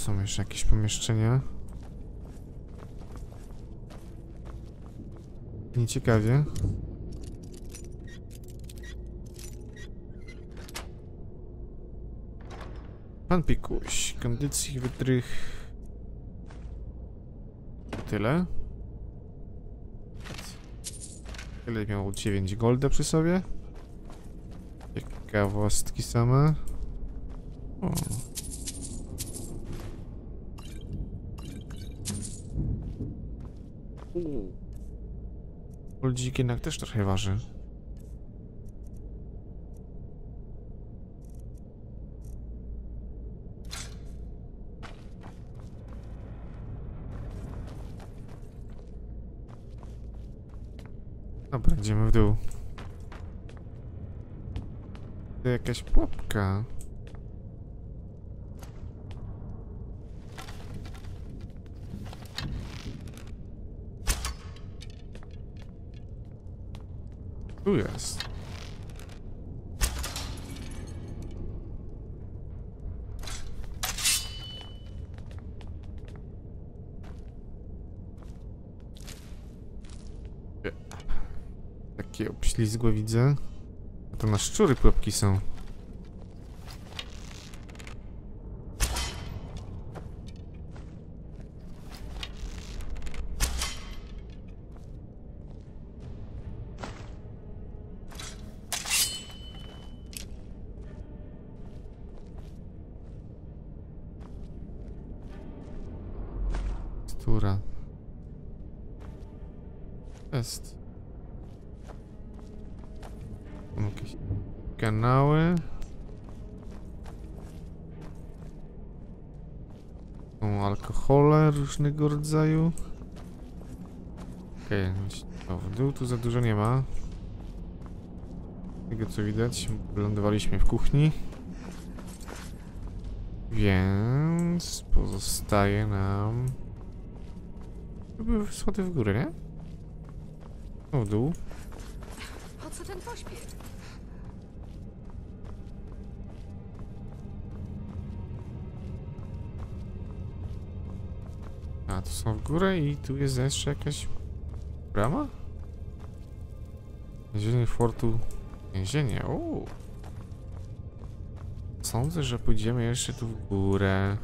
Są jeszcze jakieś pomieszczenia. Nieciekawie. Pan Pikuś, kondycji, wytrych. Tyle. Tyle miał 9 golda przy sobie. Ciekawostki same. O. Goldzik jednak też trochę waży. Dobra, idziemy w dół. To jakaś pułapka. Tu jest. Takie obślizgłe widzę. To na szczury pułapki są. Stura. Jest. Są jakieś kanały. Są alkohole różnego rodzaju. Okej, okay, w dół tu za dużo nie ma. Tego co widać, lądowaliśmy w kuchni. Więc pozostaje nam... Były schody w górę, nie? No w dół. Po co ten pośpiech? A, tu są w górę i tu jest jeszcze jakaś brama? Więzienie fortu... Więzienie, uuu. Sądzę, że pójdziemy jeszcze tu w górę.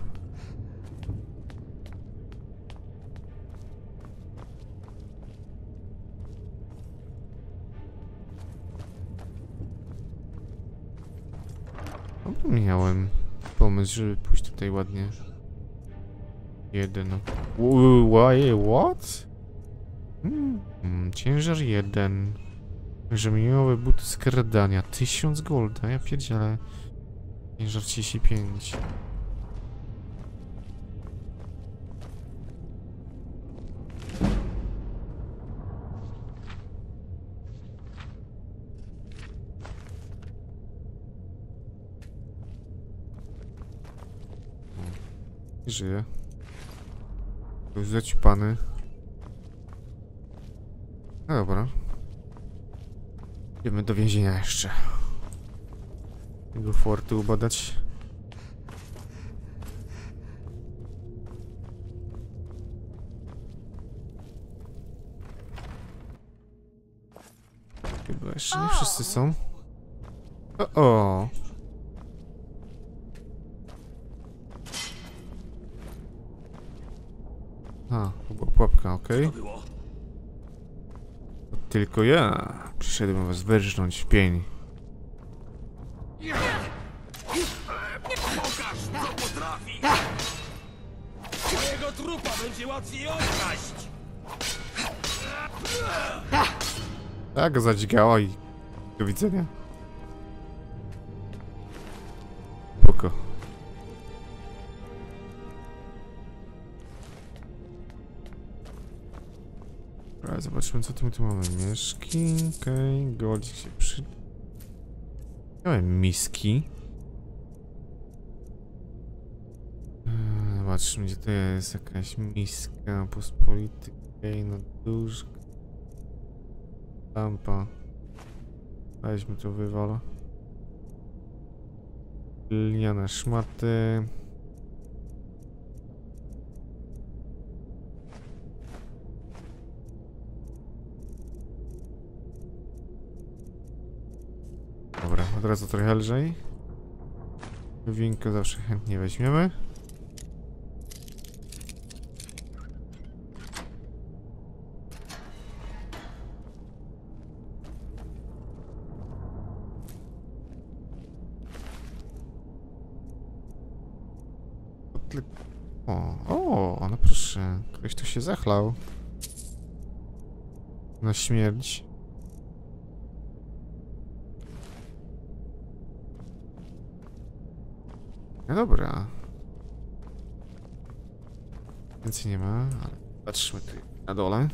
Miałem pomysł, żeby pójść tutaj ładnie. Jeden. Why? What? Hmm, ciężar jeden. Rzemieniowe buty skradania. Tysiąc golda, ja pierdzielę. Ciężar 35. żyje. Już zaćpany. No dobra. Idziemy do więzienia jeszcze. Tego fortu ubadać. Chyba jeszcze nie wszyscy są. O, o. A, to była pułapka, okej. To Tylko ja przyszedłem was wyrżnąć w pień. Pokaż, co potrafi! Twojego trupa będzie łatwiej okraść! Tak, zadźgała i do widzenia. Dobra, zobaczmy co tu tu mamy. Mieszki, okej, okay. goldzik się przy... Miałem miski. Eee, Zobaczmy gdzie to jest jakaś miska pospolitej na dusz. Lampa. Weźmy to wywal. Liniane szmaty. Razu trochę lżej. Winko zawsze chętnie weźmiemy. O, o, no proszę. Ktoś tu się zachlał. Na śmierć. No dobra. Więcej nie ma, ale patrzmy na dole.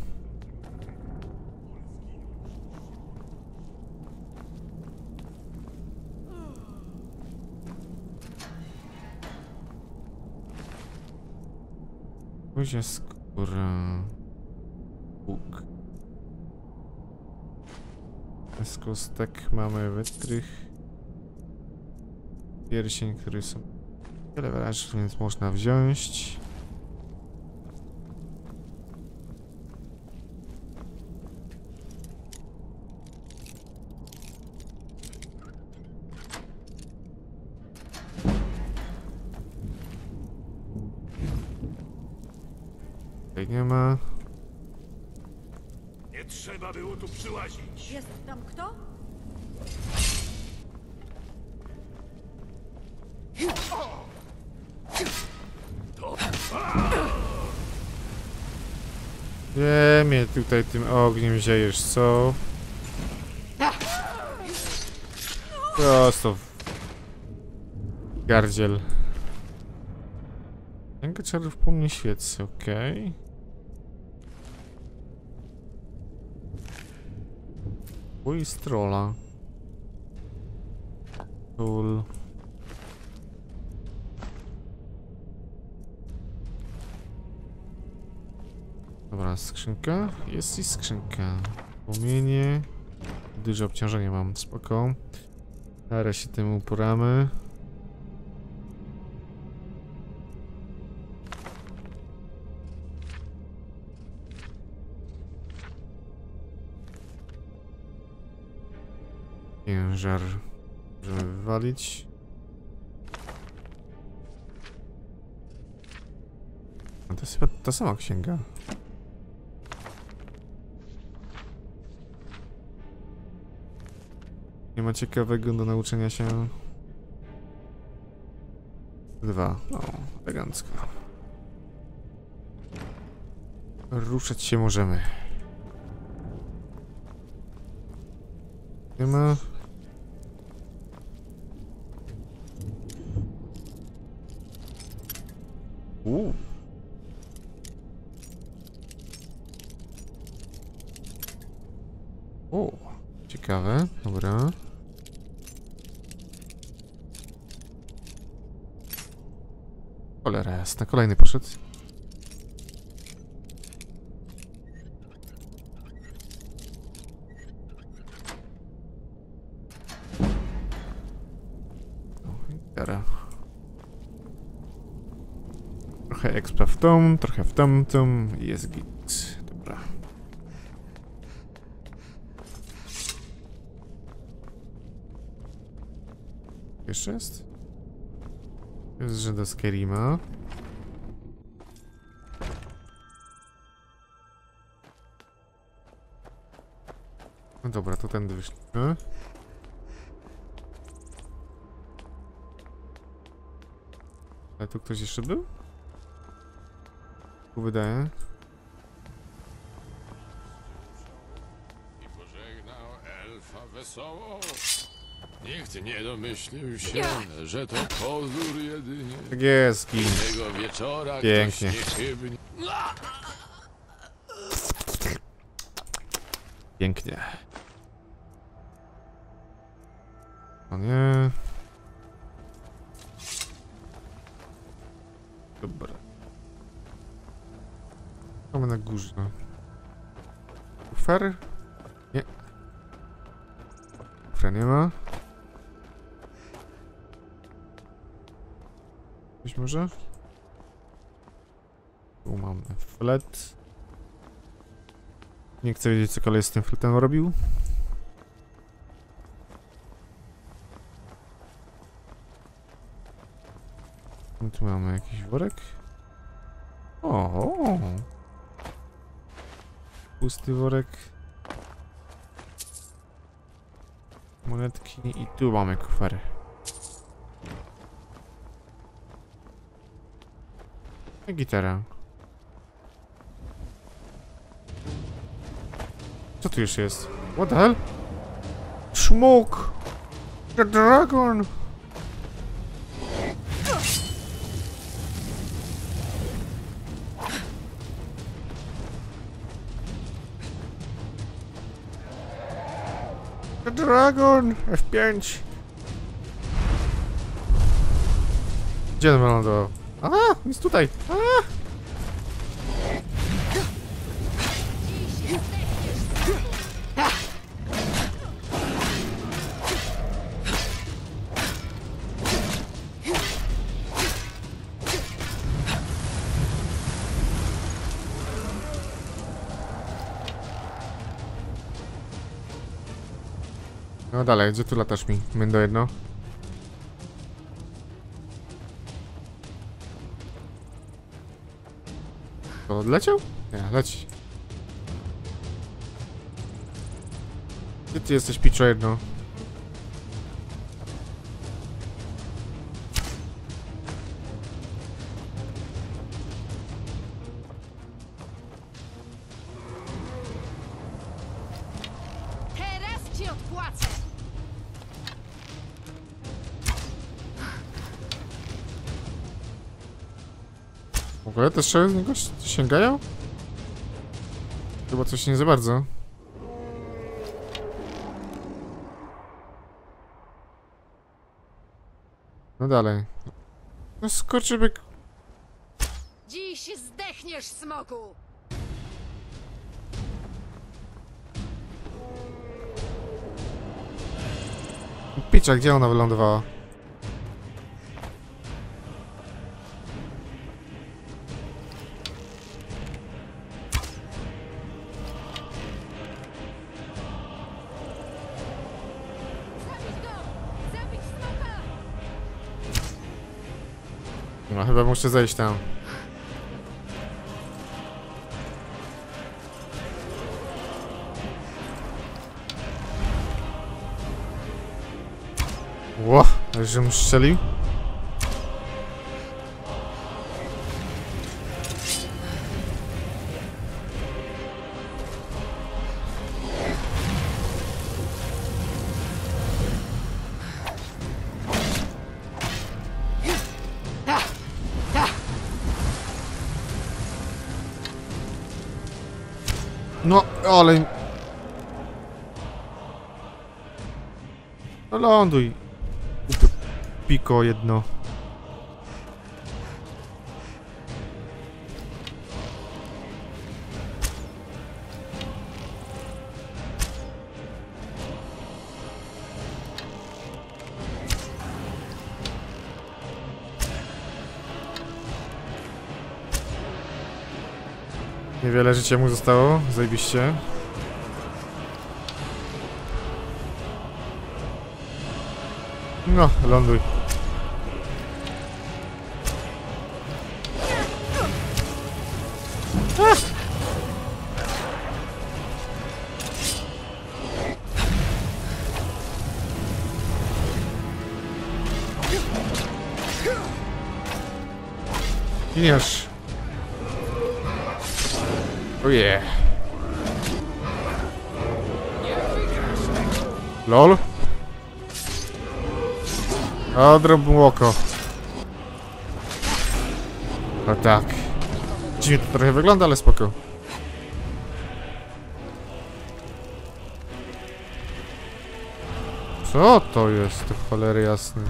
Buzia skóra. Łuk. Z kostek mamy wytrych. Pierścień, który są wiele wyraźnie, więc można wziąć. Mnie tutaj tym ogniem ziejesz, co? Prosto. Gardziel. Księga czarów po mnie świecy, okej. Bój z trolla. Dobra, skrzynka. Jest i skrzynka. Płomienie. Duże obciążenie mam, spoko. Zaraz się tym uporamy. Ciężar możemy wywalić. To jest chyba ta sama księga. Nie ma ciekawego do nauczenia się. Dwa. O, elegancko. Ruszać się możemy. Nie ma. Uuu. Ciekawe, dobra. Jasna, kolejny poszedł. Gara. Trochę expa w tą, trochę w tamtą i jest git. Dobra. Jeszcze jest? Jest Żyda z Kerima. Dobra, to tędy wyszliśmy. Ale tu ktoś jeszcze był? Tu wydaje. i pożegnał elfa wesoło. Nikt nie domyślił się, że to pozór jedynie. Tak jest, gin. Tego wieczora Pięknie. Pięknie. O nie. Dobra. Mamy na górze. Kufer? Nie. Kufra nie ma. Być może? Tu mamy flet. Nie chcę wiedzieć, co kolej z tym fletem robił. Tu mamy jakiś worek? O, Pusty worek. Monetki i tu mamy kufer. I gitara. Co tu jeszcze jest? What the hell? Smoke! The dragon! Dragon! F5! Gdzie on wylądował? A, jest tutaj! A! No dalej, gdzie tu latasz mi? Mendo jedno. To odleciał? Nie, leci. Gdzie ty jesteś, Piczo jedno? Te strzały z niego si- sięgają? Chyba coś nie za bardzo. No dalej. No skorczybyk. Dziś zdechniesz, smoku! Picza, gdzie ona wylądowała? No chyba muszę zejść tam. Ło, ale że mu strzelił? Ale... No ląduj. Piko jedno. Niewiele życia mu zostało, zajebiście. No, ląduj. Ah! Giniesz. Oh yeah. LOL? Odrob mu oko. No tak. Dziwnie to trochę wygląda, ale spoko. Co to jest, to cholery jasne?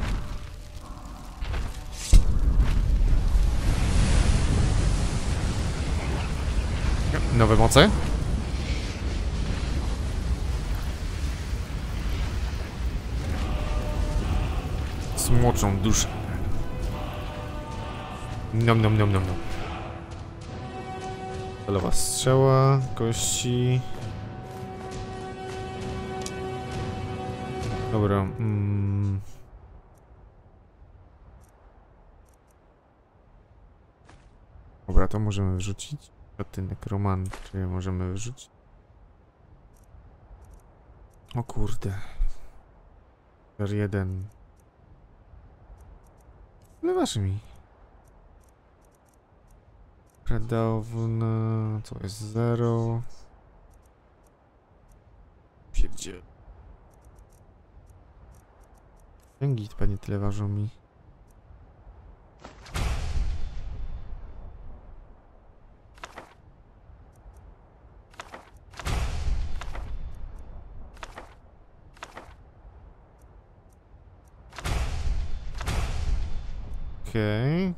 Nowe moce? Smoczą duszę. Nom nom nom nom nom. Celowa strzała, kości. Dobra. Mm. Dobra, to możemy wyrzucić. Koty nekromanty możemy wyrzucić. O kurde. Numer jeden. Lewasz mi. Pradawna... Co jest? Zero. Pierdziel. Węgi pewnie tyle ważą mi. Okej.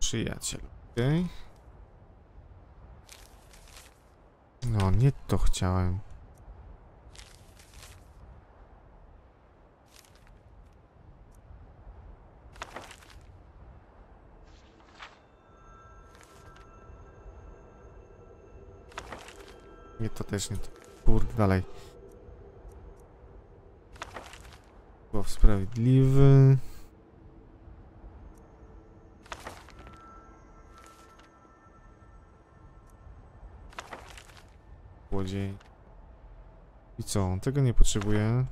Przyjaciel, okej. No, nie to chciałem. Nie to też nie to. Kurde, dalej. Był sprawiedliwy. Złodziej. I co? Tego nie potrzebuje.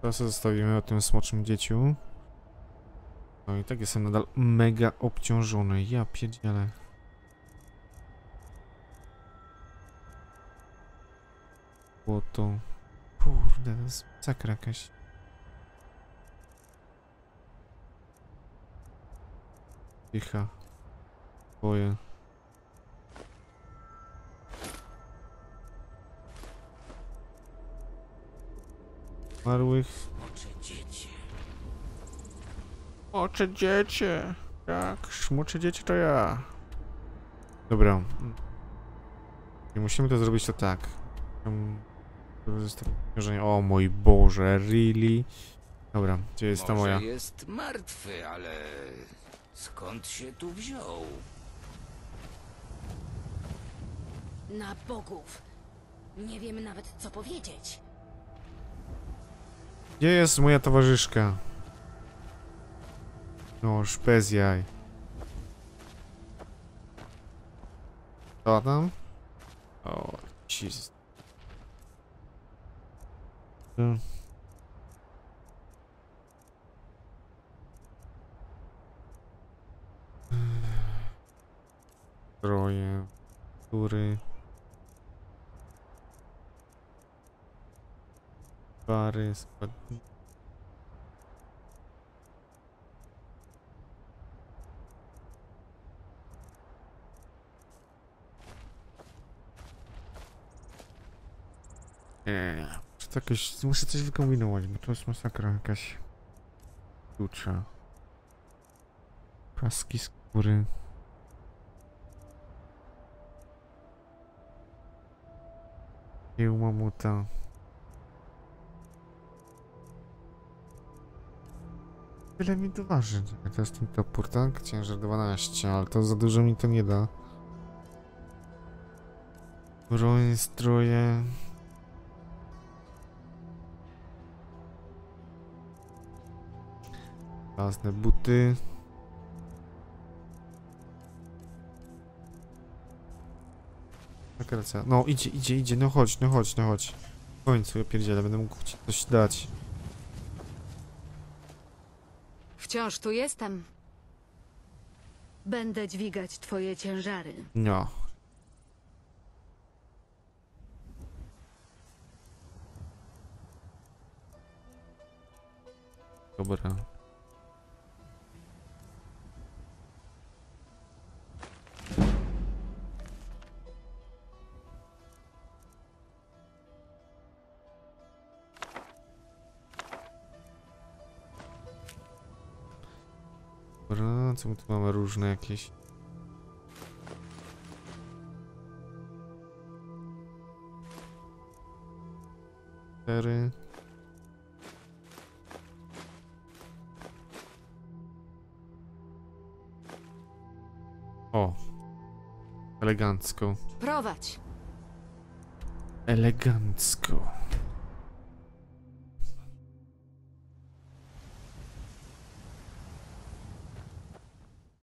Teraz zostawimy o tym smoczym dzieciu. No i tak jestem nadal mega obciążony. Ja pierdzielę. Było to... Kurde, masakra jakaś. Cicha. Boję. Marłych. Oczy dziecię. Tak, szmucze dzieci to ja. Dobra. I musimy to zrobić to tak. O mój Boże, really? Dobra, gdzie jest ta Może moja? jest martwy, ale skąd się tu wziął? Na bogów. Nie wiem nawet, co powiedzieć. Gdzie jest moja towarzyszka? No, bez jaj. Co tam? O, Jesus. Hmm. Troje. Który. Pary, składniki. Muszę, to jakoś, muszę coś wykombinować, bo to jest masakra jakaś. Klucza. Paski skóry. Kieł mamuta. Tyle mi to waży. To jest ten topór, tak? Ciężar 12, ale to za dużo mi to nie da. Broń, stroje. Własne buty. Taka racja. No idzie, idzie, idzie, no chodź, no chodź, no chodź. W końcu, ja pierdzielę, będę mógł ci coś dać. Wciąż tu jestem. Będę dźwigać twoje ciężary. No. Dobra, co my tu mamy różne jakieś? Cztery. O. Elegancko. Prowadź. Elegancko.